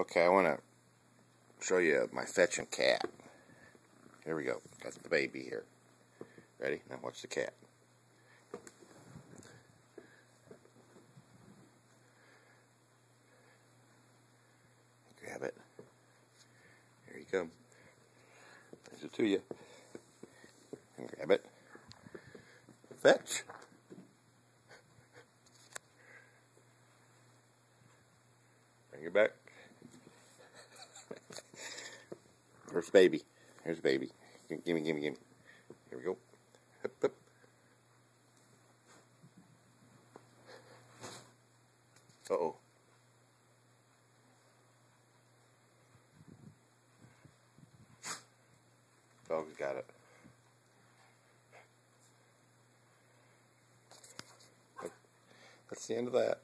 Okay, I want to show you my fetching cat. Here we go. Got the baby here. Ready? Now watch the cat. Grab it. Here you come. There's it to you. And grab it. Fetch. Bring it back. There's baby. Here's baby. Give me, give me, give me. Here we go. Hup, hup. Uh oh. Dog's got it. That's the end of that.